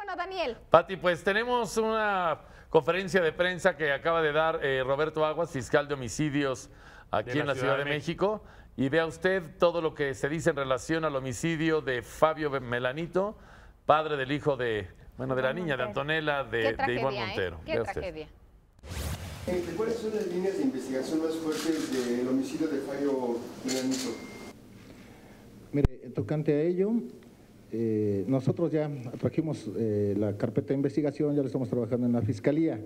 Bueno, Daniel. Pati, pues tenemos una conferencia de prensa que acaba de dar eh, Roberto Aguas, fiscal de homicidios aquí en la Ciudad, de México. Y vea usted todo lo que se dice en relación al homicidio de Fabio Melanito, padre del hijo de, bueno, de la niña, de Antonella, de, de Ivonne ¿eh? Montero. Qué tragedia. ¿Cuáles son las líneas de investigación más fuertes del homicidio de Fabio Melanito? Mire, tocante a ello, eh, nosotros ya trajimos eh, la carpeta de investigación, ya lo estamos trabajando en la Fiscalía.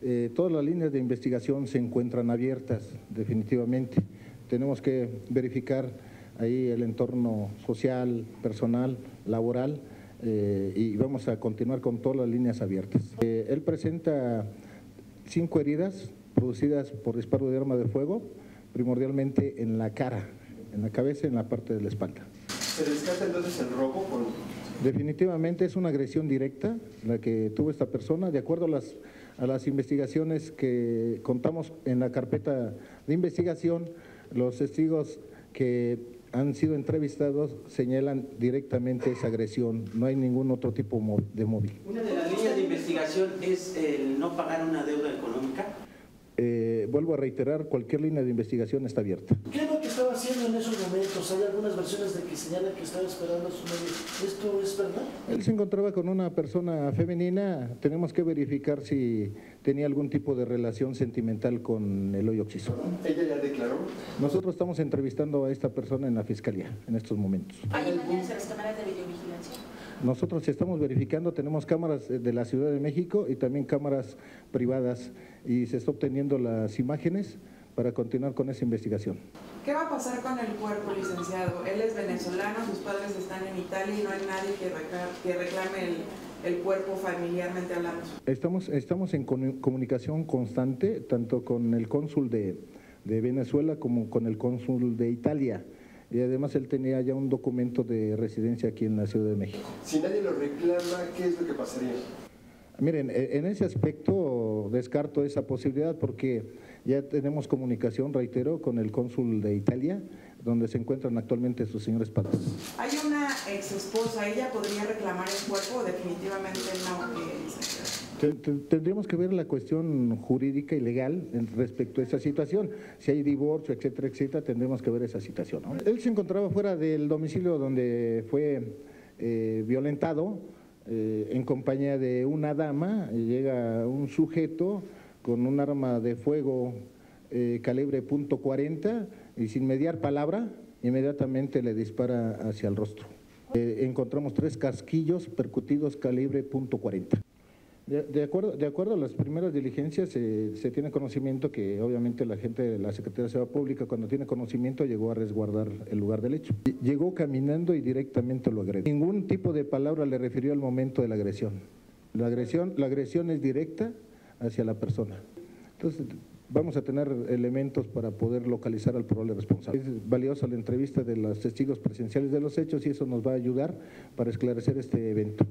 Eh, todas las líneas de investigación se encuentran abiertas, definitivamente. Tenemos que verificar ahí el entorno social, personal, laboral, y vamos a continuar con todas las líneas abiertas. él presenta cinco heridas producidas por disparo de arma de fuego, primordialmente en la cara, en la cabeza y en la parte de la espalda. ¿Se descarta entonces el robo? Definitivamente es una agresión directa la que tuvo esta persona, de acuerdo a las, a las investigaciones que contamos en la carpeta de investigación, los testigos que han sido entrevistados señalan directamente esa agresión, no hay ningún otro tipo de móvil. Una de las líneas de investigación es el no pagar una deuda económica. Eh, vuelvo a reiterar, cualquier línea de investigación está abierta. ¿Qué momentos? Hay algunas versiones de que señalan que estaba esperando a su novio. ¿Esto es verdad? Él se encontraba con una persona femenina. Tenemos que verificar si tenía algún tipo de relación sentimental con el hoyo oxiso. ¿Ella ya declaró? Nosotros estamos entrevistando a esta persona en la fiscalía en estos momentos. ¿Hay imágenes en las cámaras de videovigilancia? Nosotros estamos verificando, tenemos cámaras de la Ciudad de México y también cámaras privadas y se está obteniendo las imágenes para continuar con esa investigación. ¿Qué va a pasar con el cuerpo, licenciado? Él es venezolano, sus padres están en Italia y no hay nadie que reclame el, el cuerpo familiarmente hablando. Estamos, estamos en comunicación constante, tanto con el cónsul de, de Venezuela como con el cónsul de Italia y además él tenía ya un documento de residencia aquí en la Ciudad de México. Si nadie lo reclama, ¿qué es lo que pasaría? Miren, e, en ese aspecto descarto esa posibilidad porque ya tenemos comunicación, reitero, con el cónsul de Italia, donde se encuentran actualmente sus señores padres. Hay una ex esposa, ¿ella podría reclamar el cuerpo o definitivamente no? Tendríamos que ver la cuestión jurídica y legal respecto a esa situación. Si hay divorcio, etcétera, etcétera, tendremos que ver esa situación. Él se encontraba fuera del domicilio donde fue eh, violentado eh, en compañía de una dama. Llega un sujeto con un arma de fuego eh, calibre .40 y sin mediar palabra, inmediatamente le dispara hacia el rostro. encontramos tres casquillos percutidos calibre .40. De, acuerdo, de acuerdo a las primeras diligencias, se tiene conocimiento que obviamente la gente de la Secretaría de Seguridad Pública, cuando tiene conocimiento, llegó a resguardar el lugar del hecho. Llegó caminando y directamente lo agredió. Ningún tipo de palabra le refirió al momento de la agresión. La agresión, la agresión es directa hacia la persona. Entonces, vamos a tener elementos para poder localizar al probable responsable. Es valiosa la entrevista de los testigos presenciales de los hechos y eso nos va a ayudar para esclarecer este evento.